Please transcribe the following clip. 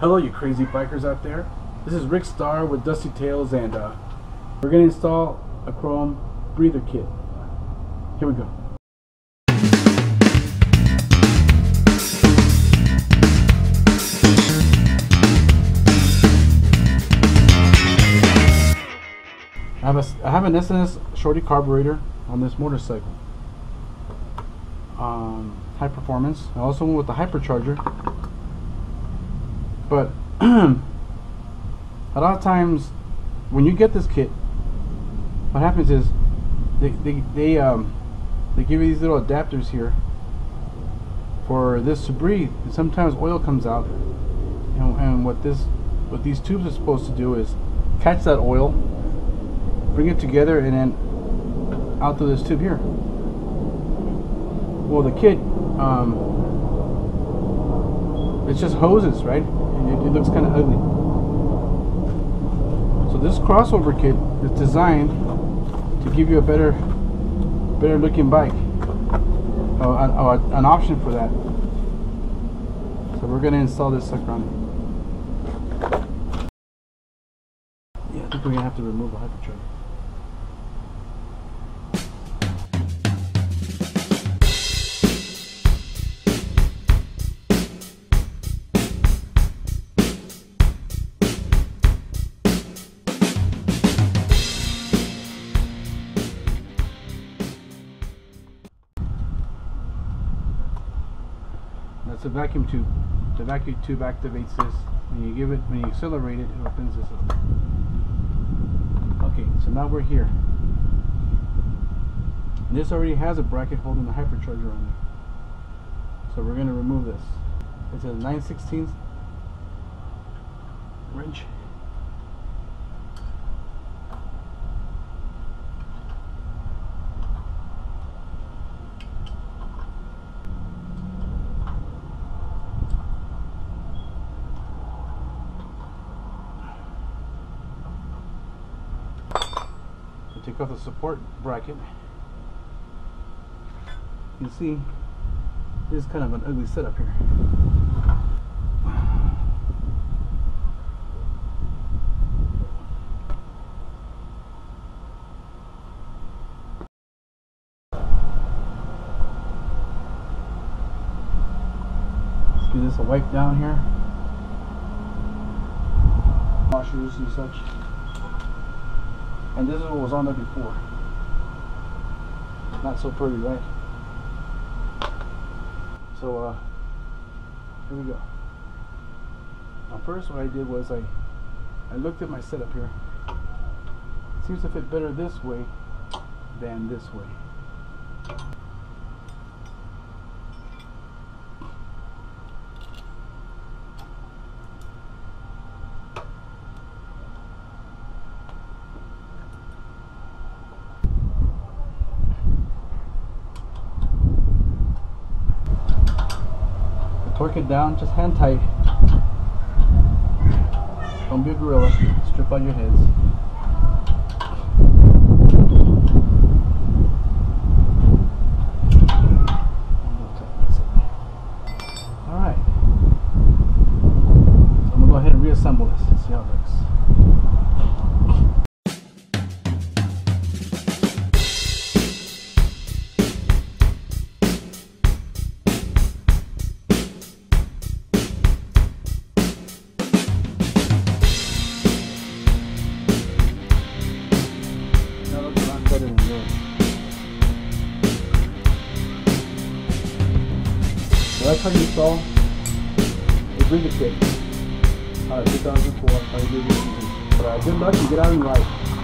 Hello, you crazy bikers out there. This is Rick Starr with Dusty Tales, and uh, we're going to install a chrome breather kit. Here we go. I have, a, I have an S&S Shorty carburetor on this motorcycle. Um, high performance. I also went with the hypercharger. But a lot of times when you get this kit, what happens is they they they um they give you these little adapters here for this to breathe. And sometimes oil comes out, and, and what this what these tubes are supposed to do is catch that oil, bring it together, and then out through this tube here. Well, the kit, um, it's just hoses, right? It, it looks kind of ugly. So this crossover kit is designed to give you a better, better looking bike. Oh, an, oh, an option for that. So we're gonna install this sucker on it. Yeah, I think we're gonna have to remove the hypercharger. That's a vacuum tube. The vacuum tube activates this. When you give it, when you accelerate it, it opens this up. Okay, so now we're here. This already has a bracket holding the hypercharger on it. So we're going to remove this. It's a 9 16 wrench. To take off the support bracket. You can see is kind of an ugly setup here. Let's give this a wipe down here. Washers and such. And this is what was on there before. Not so pretty, right? So, uh, here we go. Now first what I did was I, I looked at my setup here. It seems to fit better this way than this way. Torque it down, just hand tight. Don't be a gorilla. Strip out your heads. Alright. So I'm gonna go ahead and reassemble this and see how it looks. So that's how you install a breather kit. Uh, 2004, how you do this. But uh, good luck and get out and ride.